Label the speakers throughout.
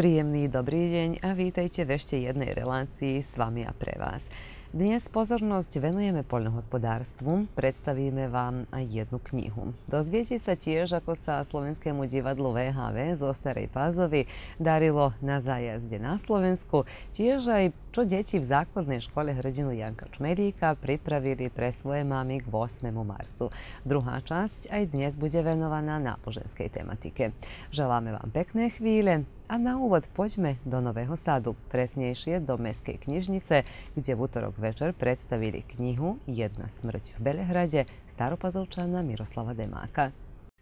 Speaker 1: Príjemný dobrý deň a vítajte v ešte jednej relácii s vami a pre vás. Dnes pozornosť venujeme poľnohospodárstvu, predstavíme vám aj jednu knihu. Dozviete sa tiež, ako sa Slovenskému divadlu VHV zo Starej Pázovy darilo na zájazde na Slovensku, tiež aj čo deti v základnej škole hrdinu Janka Čmelíka pripravili pre svoje mamy k 8. marcu. Druhá časť aj dnes bude venovaná náboženskej tematike. Želáme vám pekné chvíle, a na úvod poďme do Nového sadu, presnejšie do Mestskej knižnice, kde v útorok večer predstavili knihu Jedna smrť v Belehrade staropazovčana Miroslava Demáka.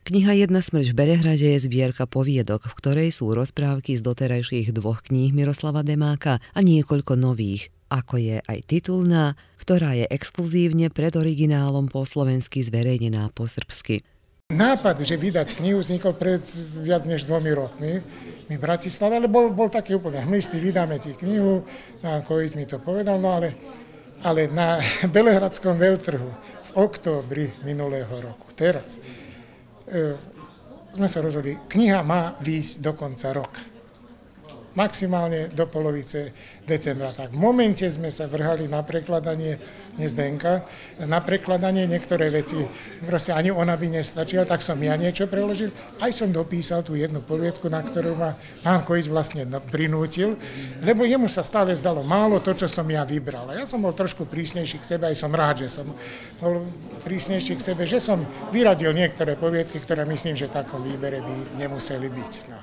Speaker 1: Kniha Jedna smrť v Belehrade je zbierka poviedok, v ktorej sú rozprávky z doterajších dvoch kníh Miroslava Demáka a niekoľko nových, ako je aj titulná, ktorá je exkluzívne pred originálom po slovensky zverejnená po srbsky.
Speaker 2: Nápad, že vydať knihu, vznikol pred viac než dvomi rokmi mi v Bratislave, ale bol, bol taký úplne hmlistý, vydáme ti knihu, a Kovic mi to povedal, no ale, ale na Belehradskom veľtrhu v októbri minulého roku, teraz, e, sme sa rozhodli, kniha má výjsť do konca roka maximálne do polovice decembra. Tak v momente sme sa vrhali na prekladanie Zdenka, na prekladanie niektoré veci, proste ani ona by nestačila, tak som ja niečo preložil. Aj som dopísal tú jednu poviedku, na ktorú ma pán Kojic vlastne prinútil, lebo jemu sa stále zdalo málo to, čo som ja vybral. Ja som bol trošku prísnejší k sebe, aj som rád, že som bol prísnejší k sebe, že som vyradil niektoré poviedky, ktoré myslím, že takom výbere by nemuseli byť. No.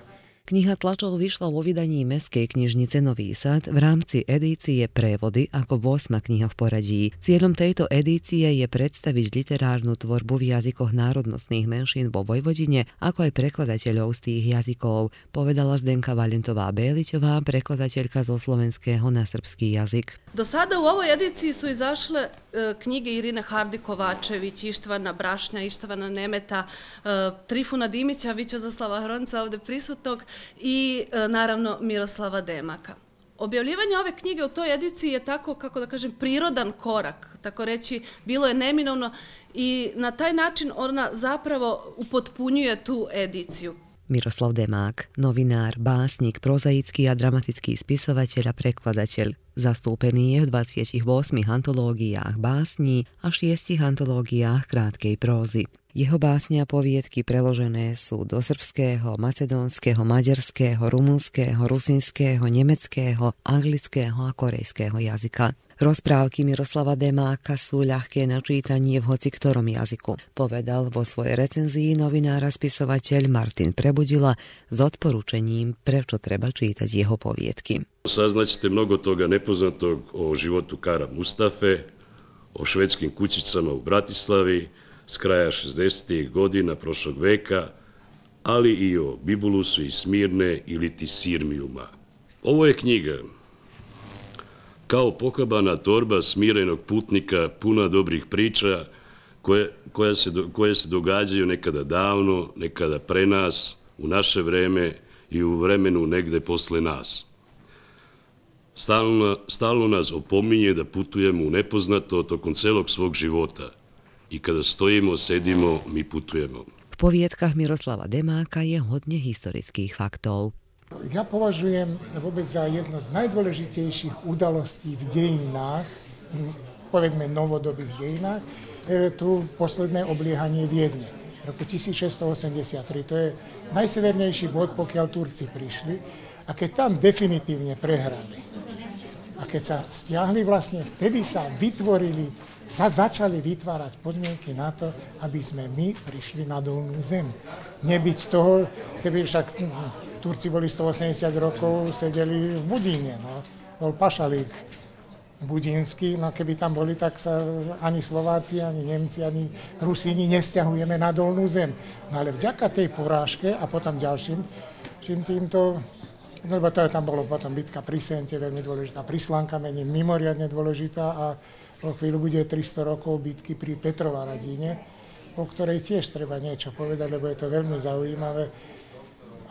Speaker 1: Kniha tlačov vyšla vo vydaní Mestskej knižnice Nový sad v rámci edície Prevody ako 8. kniha v poradí. Cieľom tejto edície je predstaviť literárnu tvorbu v jazykoch národnostných menšín vo Vojvodine, ako aj prekladateľov z tých jazykov, povedala Zdenka Valentová Béliťová, prekladateľka zo slovenského na srbský jazyk.
Speaker 3: Do sada u ovoj ediciji su izašle e, knjige Irine Hardi-Kovačević, Ištvana Brašnja, Ištvana Nemeta, e, Trifuna Dimića, Vićozaslava Hronca ovde prisutnog i e, naravno Miroslava Demaka. Objavljivanje ove knjige u toj ediciji je tako, kako da kažem, prirodan korak, tako reći, bilo je neminovno i na taj način ona zapravo upotpunjuje tu ediciju.
Speaker 1: Miroslav Demák, novinár, básnik, prozaický a dramatický spisovateľ a prekladateľ. Zastúpený je v 28 antológiách básní a 6 antológiách krátkej prózy. Jeho básne a poviedky preložené sú do srbského, macedónskeho, maďarského, rumunského, rusinského, nemeckého, anglického a korejského jazyka. Rozprávky Miroslava Demáka sú ľahké na čítanie v hoci ktorom jazyku, povedal vo svojej recenzii novinár a spisovateľ Martin Prebudila s odporúčením, prečo treba čítať jeho poviedky.
Speaker 4: Saznaćete mnogo toga nepoznatog o životu Kara Mustafe, o švedskim kućicama u Bratislavi, s kraja 60. godina prošlog veka, ali i o Bibulusu i Smirne ili ti Sirmijuma. Ovo je knjiga kao pokabana torba smirenog putnika puna dobrih priča koje, se, koje se događaju nekada davno, nekada pre nas, u naše vreme i u vremenu negde posle nas. Stalno, stalno nas opominje da putujemo u nepoznato tokom celog svog života – i kada stojimo, sedimo, my putujemo.
Speaker 1: V poviedkach Miroslava Demáka je hodne historických faktov.
Speaker 2: Ja považujem vôbec za jedno z najdôležitejších udalostí v dejinách, povedzme novodobých dejinách, tu posledné obliehanie Viedne roku 1683. To je najsevernejší bod, pokiaľ Turci prišli. A keď tam definitívne prehrali, a keď sa stiahli vlastne, vtedy sa vytvorili sa začali vytvárať podmienky na to, aby sme my prišli na dolnú zem. Nebyť toho, keby však hm, Turci boli 180 rokov, sedeli v Budíne, no. bol pašalík budínsky, no keby tam boli, tak sa ani Slováci, ani Nemci, ani Rusíni nestiahujeme na dolnú zem. No ale vďaka tej porážke a potom ďalším, čím týmto lebo to tam bolo potom bitka pri Sente, veľmi dôležitá, pri Slankamene, mimoriadne dôležitá a o chvíľu bude 300 rokov bitky pri Petrova radine, o ktorej tiež treba niečo povedať, lebo je to veľmi zaujímavé.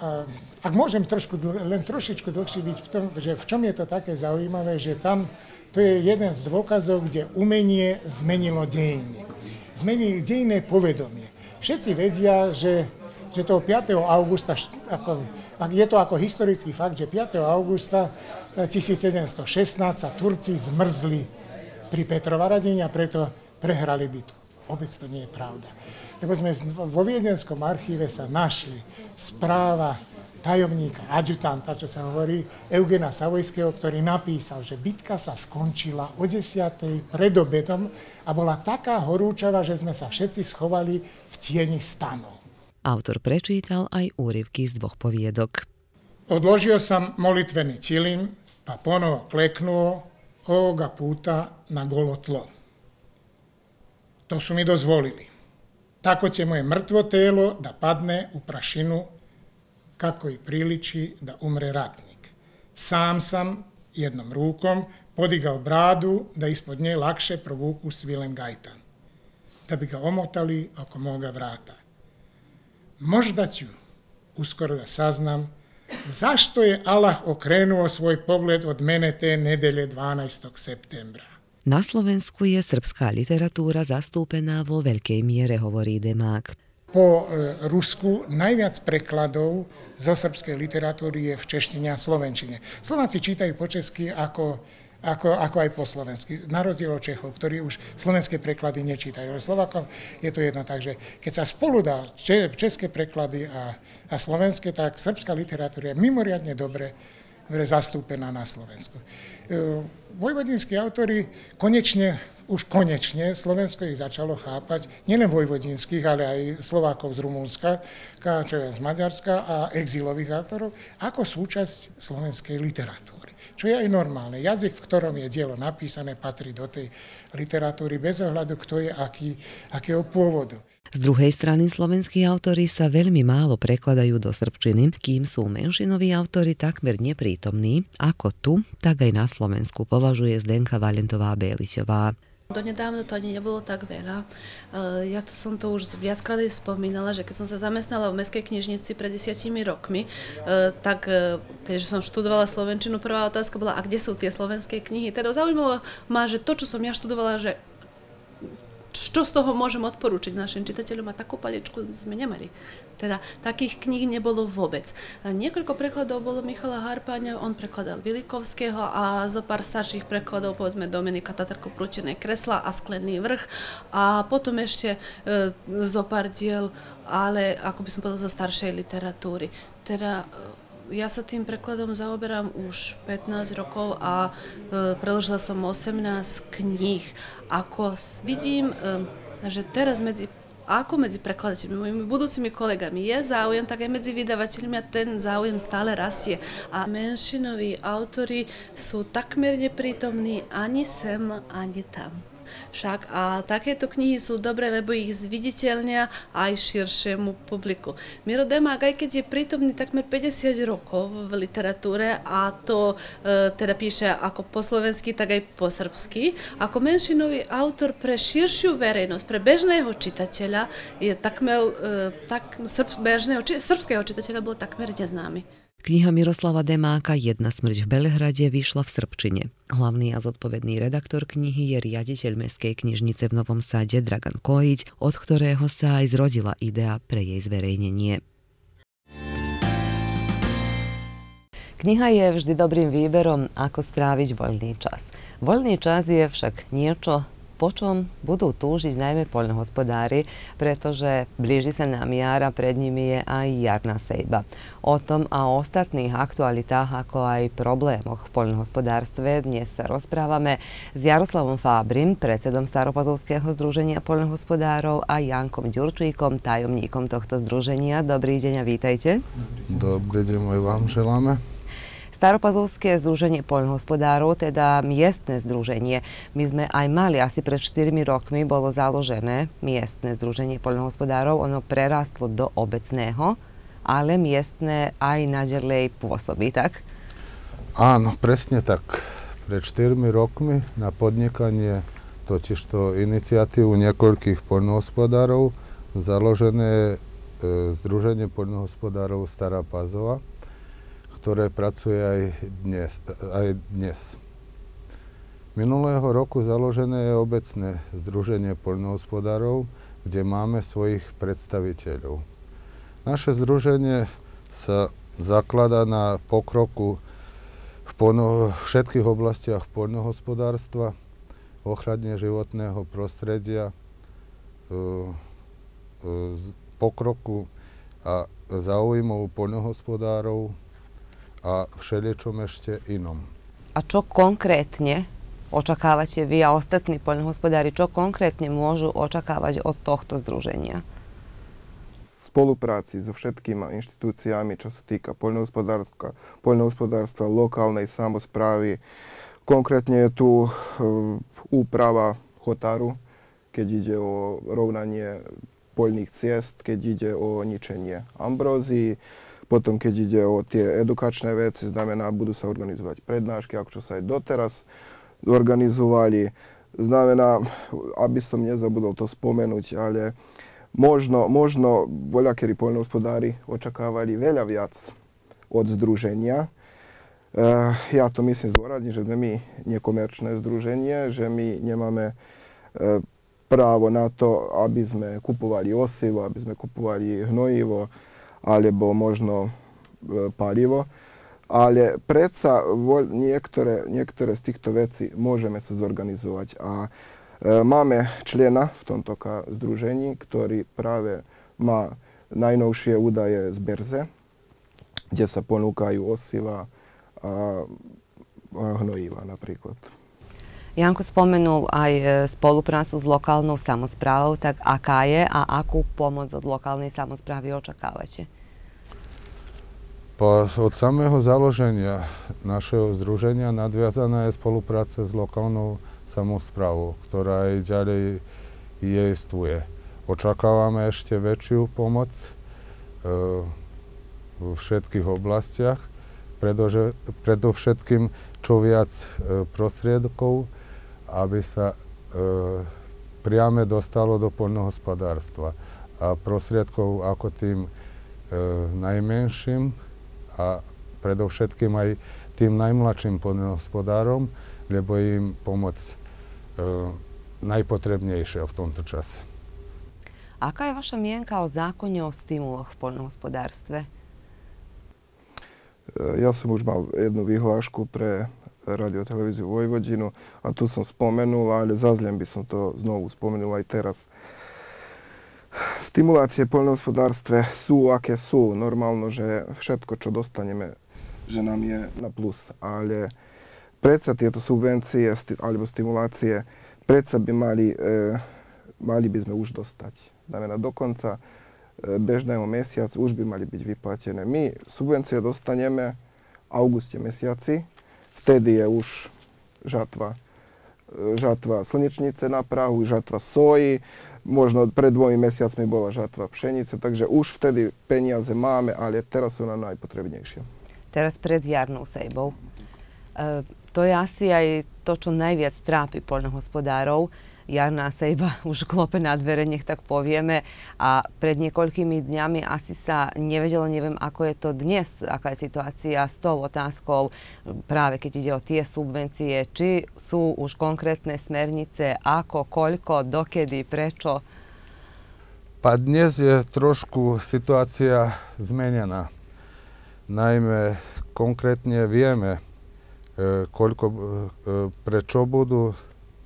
Speaker 2: A ak môžem trošku, len trošičku dlhšie byť v tom, že v čom je to také zaujímavé, že tam to je jeden z dôkazov, kde umenie zmenilo dejiny. Zmenili dejné povedomie. Všetci vedia, že že toho 5. augusta, ako, je to ako historický fakt, že 5. augusta 1716 sa Turci zmrzli pri Petrovaradení a preto prehrali bitvu. Vôbec to nie je pravda. Lebo sme vo Viedenskom archíve sa našli správa tajomníka, adjutanta, čo sa hovorí, Eugena Savojského, ktorý napísal, že bitka sa skončila o 10. pred obedom a bola taká horúčava, že sme sa všetci schovali v tieni stanov.
Speaker 1: Autor prečítal aj úryvky z dvoch poviedok.
Speaker 2: Odložil som molitvený cilin, pa ponovo kleknuo ovoga puta na golo tlo. To su mi dozvolili. Tako će moje mrtvo telo da padne u prašinu kako i priliči da umre ratnik. Sam sam jednom rukom podigao bradu da ispod nje lakše provuku svilen gajtan, da bi ga omotali oko moga vrata. Možda ću uskoro da saznam zašto je Allah okrenuo svoj pogled od mene te nedelje 12. septembra.
Speaker 1: Na Slovensku je srbská literatúra zastúpená vo veľkej miere, hovorí Demák.
Speaker 2: Po e, Rusku najviac prekladov zo srbskej literatúry je v češtine a slovenčine. Slováci čítajú po česky ako ako, ako aj po slovensky. Na rozdiel od Čechov, ktorí už slovenské preklady nečítajú. Ale Slovakom je to jedno. Takže keď sa spolu dá české preklady a, a slovenské, tak srbská literatúra je mimoriadne dobre, zastúpená na Slovensku. E, vojvodinskí autory konečne už konečne Slovensko ich začalo chápať, nielen vojvodinských, ale aj Slovákov z Rumúnska, čo je z Maďarska a exilových autorov, ako súčasť slovenskej literatúry. Čo je aj normálne. Jazyk, v ktorom je dielo napísané, patrí do tej literatúry bez ohľadu, kto je aký, akého pôvodu.
Speaker 1: Z druhej strany slovenskí autory sa veľmi málo prekladajú do srbčiny, kým sú menšinoví autory takmer neprítomní, ako tu, tak aj na Slovensku, považuje Zdenka Valentová Béličová.
Speaker 3: Donedávno to ani nebolo tak veľa. Eh, ja to som to už viackrát spomínala, že keď som sa zamestnala v Mestskej knižnici pred desiatimi rokmi, eh, tak eh, keďže som študovala Slovenčinu, prvá otázka bola, a kde sú tie slovenské knihy? Teda zaujímalo ma, že to, čo som ja študovala, že čo z toho môžem odporúčiť našim čitateľom a takú paličku sme nemali. Teda takých kníh nebolo vôbec. Niekoľko prekladov bolo Michala Harpáňa, on prekladal Vilikovského a zo pár starších prekladov, povedzme Dominika Tatarko Prúčené kresla a Sklený vrch a potom ešte e, zo pár diel, ale ako by som povedal, zo staršej literatúry. Teda e, ja sa tým prekladom zaoberám už 15 rokov a e, preložila som 18 kníh. Ako vidím, e, že teraz medzi ako medzi prekladateľmi, mojimi budúcimi kolegami je záujem, tak aj medzi vydavateľmi a ten záujem stále rastie. A menšinoví autory sú takmer neprítomní ani sem, ani tam. Však a takéto knihy sú dobré, lebo ich zviditeľnia aj širšiemu publiku. Miro Demák, aj keď je prítomný takmer 50 rokov v literatúre a to e, teda píše ako po slovensky, tak aj po srbsky, ako menšinový autor pre širšiu verejnosť, pre bežného čitateľa je takmer, e, tak, srb, bežného, či, srbského čitateľa bol takmer neznámy.
Speaker 1: Kniha Miroslava Demáka Jedna smrť v Belehrade vyšla v Srbčine. Hlavný a zodpovedný redaktor knihy je riaditeľ Mestskej knižnice v Novom Sade Dragan Kojič, od ktorého sa aj zrodila idea pre jej zverejnenie. Kniha je vždy dobrým výberom, ako stráviť voľný čas. Voľný čas je však niečo, po čom budú túžiť najmä poľnohospodári, pretože blíži sa nám jar a pred nimi je aj jarná sejba. O tom a o ostatných aktualitách, ako aj problémoch v poľnohospodárstve dnes sa rozprávame s Jaroslavom Fábrim, predsedom Staropazovského združenia poľnohospodárov a Jankom Ďurčíkom, tajomníkom tohto združenia. Dobrý deň a vítajte.
Speaker 5: Dobrý deň aj vám želáme.
Speaker 1: Staropazovské združenie poľnohospodárov, teda miestne združenie. My sme aj mali asi pred 4 rokmi, bolo založené miestne združenie poľnohospodárov. Ono prerastlo do obecného, ale miestne aj naďalej pôsobí, tak?
Speaker 5: Áno, presne tak. Pred 4 rokmi na podnikanie totižto iniciatívu niekoľkých poľnohospodárov založené e, Združenie poľnohospodárov Stará Pazova ktoré pracuje aj dnes. Aj dnes. Minulého roku založené je obecné Združenie poľnohospodárov, kde máme svojich predstaviteľov. Naše združenje sa zaklada na pokroku v poľno, všetkých oblastiach poľnohospodárstva, ochrane životného prostredia, pokroku a záujmov poľnohospodárov a všeliečom ešte inom.
Speaker 1: A čo konkrétne očakávate vy a ostatní poľnohospodári, čo konkrétne môžu očakávať od tohto združenia?
Speaker 6: V spolupráci so všetkými inštitúciami, čo sa týka poľnohospodárstva, poľnohospodárstva lokálnej samozprávy. Konkrétne je tu e, úprava chotáru, keď ide o rovnanie poľných ciest, keď ide o ničenie ambrózií, potom keď ide o tie edukačné veci, znamená, budú sa organizovať prednášky, ako čo sa aj doteraz organizovali. Znamená, aby som nezabudol to spomenúť, ale možno, možno voľakeri poľnohospodári očakávali veľa viac od združenia. Uh, ja to myslím zdôrazniť, že sme my nekomerčné združenie, že my nemáme uh, právo na to, aby sme kupovali osivo, aby sme kupovali hnojivo alebo možno e, palivo. Ale predsa niektoré, niektoré z týchto vecí môžeme sa zorganizovať. A e, máme člena v tomto združení, ktorý práve má najnovšie údaje z berze, kde sa ponúkajú osiva a, hnojiva napríklad.
Speaker 1: Janko spomenul aj e, spoluprácu s lokálnou samozprávou, tak aká je a akú pomoc od lokálnej samozprávy očakávate?
Speaker 5: Od samého založenia našeho združenia nadviazaná je spolupráca s lokálnou samozprávou, ktorá aj ďalej jestvuje. Očakávame ešte väčšiu pomoc e, v všetkých oblastiach, predovšetkým čo viac e, prostriedkov aby sa e, priame dostalo do poľnohospodárstva a prostriedkov ako tým e, najmenším a predovšetkým aj tým najmladším poľnohospodárom, lebo im pomoc e, najpotrebnejšia v tomto čase.
Speaker 1: Aká je vaša mienka o zákone o stimuloch v poľnohospodárstve?
Speaker 6: Ja som už mal jednu vyhlášku pre radiotelevíziu Vojvodinu a tu som spomenul, ale zazlem by som to znovu spomenul aj teraz. Stimulácie v poľnohospodárstve sú, aké sú. Normálno, že všetko, čo dostaneme, že nám je na plus. Ale predsa tieto subvencie alebo stimulácie predsa by mali, e, mali by sme už dostať. Znamená, do konca e, bežného mesiaca už by mali byť vyplatené. My subvencie dostaneme v auguste mesiaci, vtedy je už žatva, žatva slnečnice na Prahu, žatva soji, možno pred dvomi mesiacmi bola žatva pšenice, takže už vtedy peniaze máme, ale teraz sú nám najpotrebnejšie.
Speaker 1: Teraz pred jarnou sejbou. E, to je asi aj to, čo najviac trápi poľnohospodárov jarná sejba už klope na dvere, nech tak povieme. A pred niekoľkými dňami asi sa nevedelo, neviem, ako je to dnes, aká je situácia s tou otázkou, práve keď ide o tie subvencie, či sú už konkrétne smernice, ako, koľko, dokedy, prečo?
Speaker 5: Pa dnes je trošku situácia zmenená. Najmä konkrétne vieme, e, koľko, e, prečo budú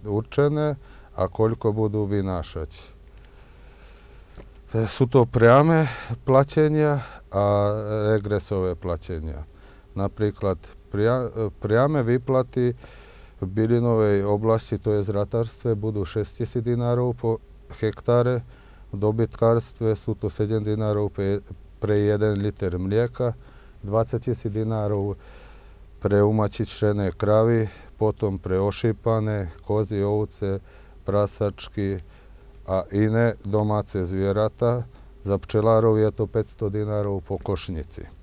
Speaker 5: určené a koľko budú vynášať. E, sú to priame platenia a regresové platenia. Napríklad pria, priame výplaty v bylinovej oblasti, to je zratárstve, budú 6000 dinárov po hektáre, v dobytkárstve sú to 7 dinárov pre 1 liter mlieka, 20 tisíc dinárov pre umačičené kravy, potom pre ošípané kozy, ovce, prasačky a iné domáce zvieratá. Za pčelárov je to 500 dinárov po košnici.